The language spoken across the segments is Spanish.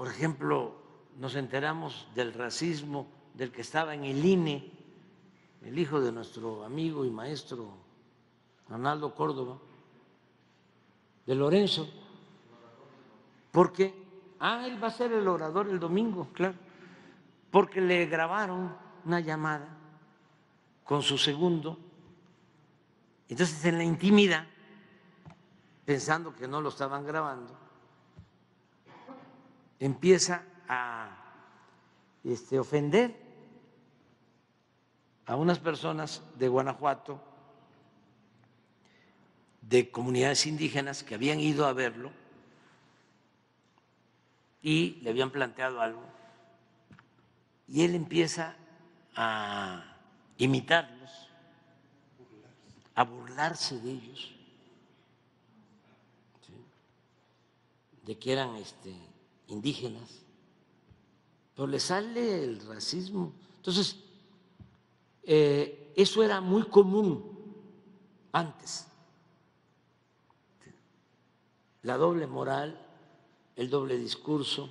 por ejemplo, nos enteramos del racismo del que estaba en el INE, el hijo de nuestro amigo y maestro Ronaldo Córdoba, de Lorenzo, porque, ah, él va a ser el orador el domingo, claro, porque le grabaron una llamada con su segundo, entonces en la intimidad, pensando que no lo estaban grabando, empieza a este, ofender a unas personas de Guanajuato, de comunidades indígenas que habían ido a verlo y le habían planteado algo. Y él empieza a imitarlos, a burlarse de ellos, de que eran este, indígenas, pero le sale el racismo. Entonces, eh, eso era muy común antes. La doble moral, el doble discurso,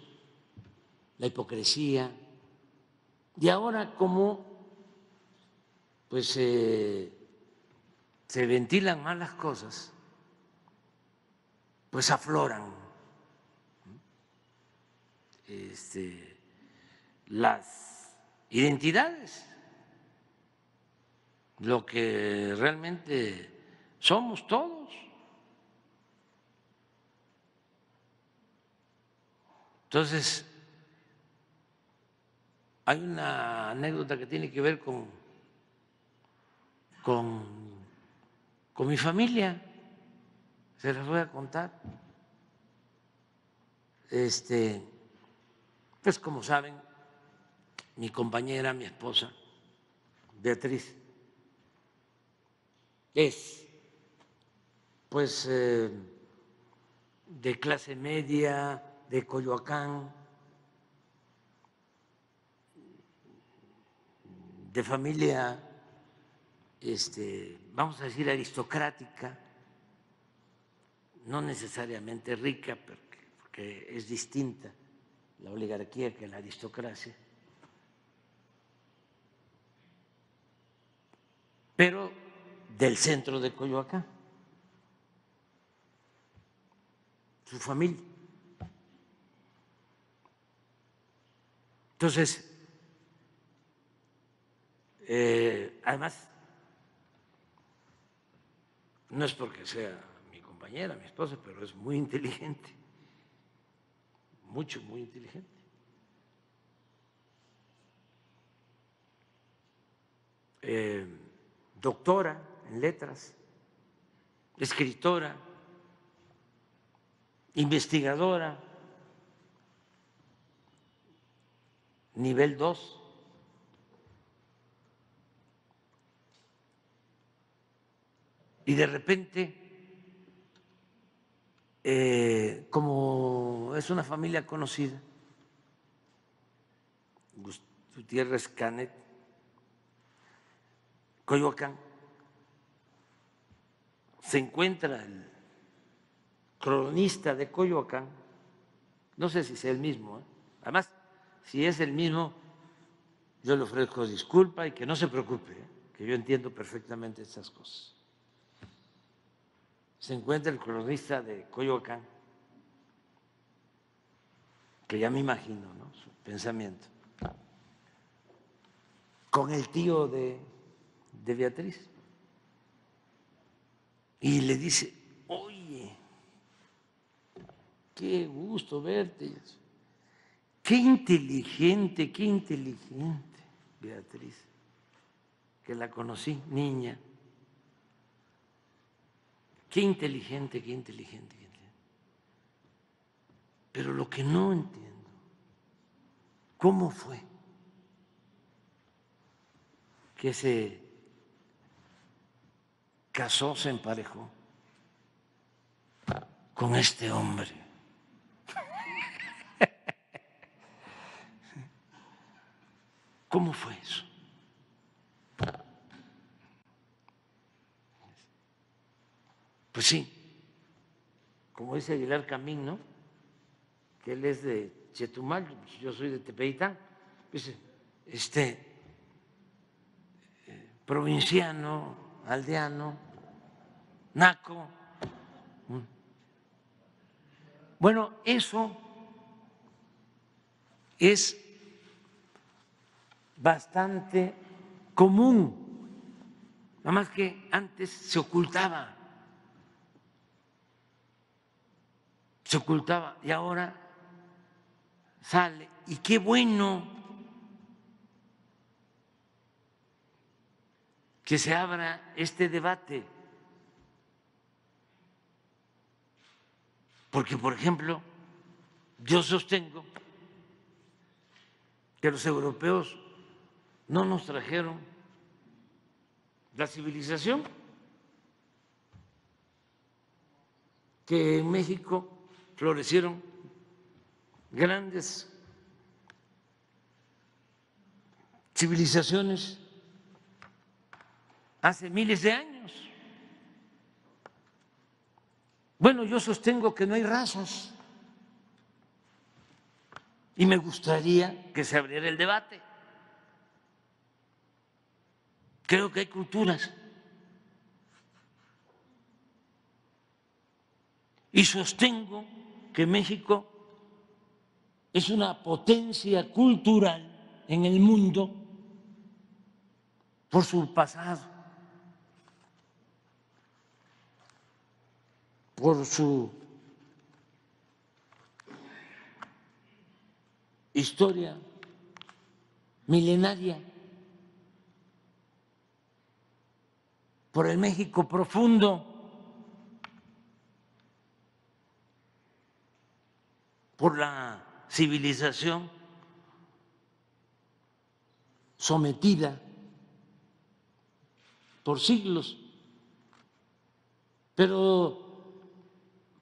la hipocresía. Y ahora como pues eh, se ventilan malas cosas, pues afloran este, las identidades, lo que realmente somos todos. Entonces, hay una anécdota que tiene que ver con, con, con mi familia, se las voy a contar. Este, pues como saben, mi compañera, mi esposa, Beatriz, es pues eh, de clase media, de Coyoacán, de familia, este, vamos a decir, aristocrática, no necesariamente rica, porque es distinta la oligarquía que la aristocracia, pero del centro de Coyoacán, su familia. Entonces, eh, además, no es porque sea mi compañera, mi esposa, pero es muy inteligente mucho, muy inteligente. Eh, doctora en letras, escritora, investigadora, nivel 2. Y de repente eh, como es una familia conocida, Gutiérrez Canet, Coyoacán, se encuentra el cronista de Coyoacán, no sé si es el mismo, ¿eh? además, si es el mismo, yo le ofrezco disculpa y que no se preocupe, ¿eh? que yo entiendo perfectamente estas cosas se encuentra el cronista de Coyoacán, que ya me imagino ¿no? su pensamiento, con el tío de, de Beatriz. Y le dice, oye, qué gusto verte. Qué inteligente, qué inteligente, Beatriz, que la conocí, niña. Qué inteligente, qué inteligente, qué inteligente. Pero lo que no entiendo, ¿cómo fue que se casó, se emparejó con este hombre? ¿Cómo fue eso? Pues sí, como dice Aguilar Camín, ¿no? Que él es de Chetumal, yo soy de Tepeitán, pues, este, eh, provinciano, aldeano, naco. Bueno, eso es bastante común, nada más que antes se ocultaba, se ocultaba y ahora sale. Y qué bueno que se abra este debate. Porque, por ejemplo, yo sostengo que los europeos no nos trajeron la civilización, que en México florecieron grandes civilizaciones hace miles de años. Bueno, yo sostengo que no hay razas y me gustaría que se abriera el debate. Creo que hay culturas. Y sostengo que México es una potencia cultural en el mundo por su pasado, por su historia milenaria, por el México profundo, por la civilización sometida por siglos, pero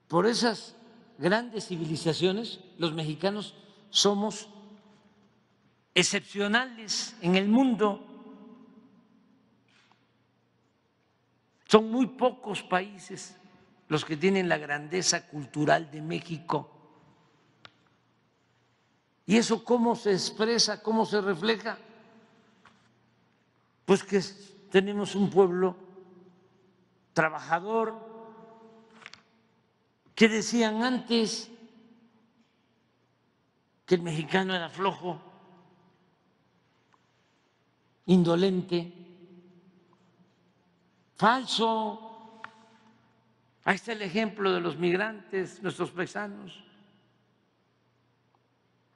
por esas grandes civilizaciones los mexicanos somos excepcionales en el mundo. Son muy pocos países los que tienen la grandeza cultural de México. ¿Y eso cómo se expresa, cómo se refleja? Pues que tenemos un pueblo trabajador, que decían antes que el mexicano era flojo, indolente, falso. Ahí está el ejemplo de los migrantes, nuestros paisanos,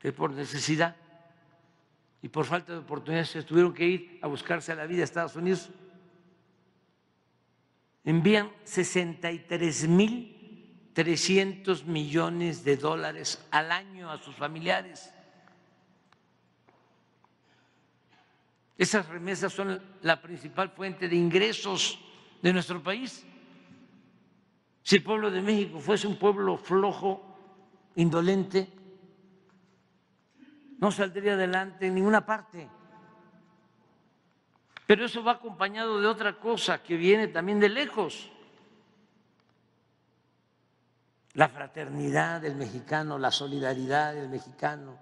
que por necesidad y por falta de oportunidades tuvieron que ir a buscarse la vida a Estados Unidos. Envían 63 mil 300 millones de dólares al año a sus familiares. Esas remesas son la principal fuente de ingresos de nuestro país. Si el pueblo de México fuese un pueblo flojo, indolente, no saldría adelante en ninguna parte. Pero eso va acompañado de otra cosa que viene también de lejos la fraternidad del mexicano, la solidaridad del mexicano,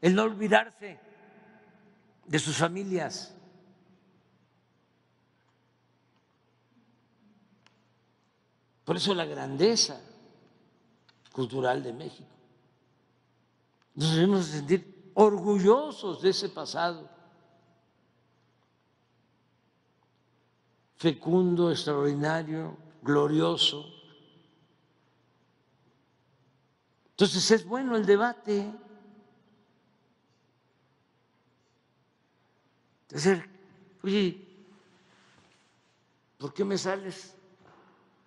el no olvidarse de sus familias. Por eso la grandeza cultural de México. Nos debemos sentir orgullosos de ese pasado fecundo, extraordinario, glorioso. Entonces es bueno el debate. Entonces, oye, ¿por qué me sales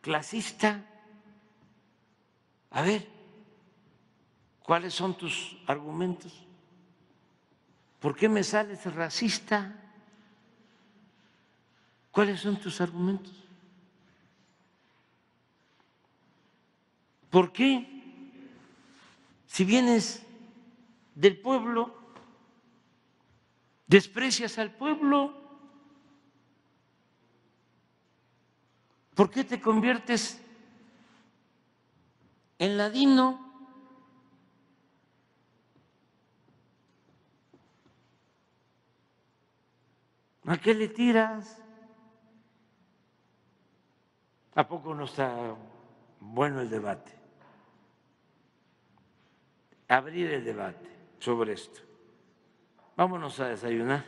clasista? A ver, ¿cuáles son tus argumentos? ¿Por qué me sales racista? ¿Cuáles son tus argumentos? ¿Por qué si vienes del pueblo, desprecias al pueblo. ¿Por qué te conviertes en ladino? ¿A qué le tiras? ¿A poco no está bueno el debate? Abrir el debate sobre esto. Vámonos a desayunar.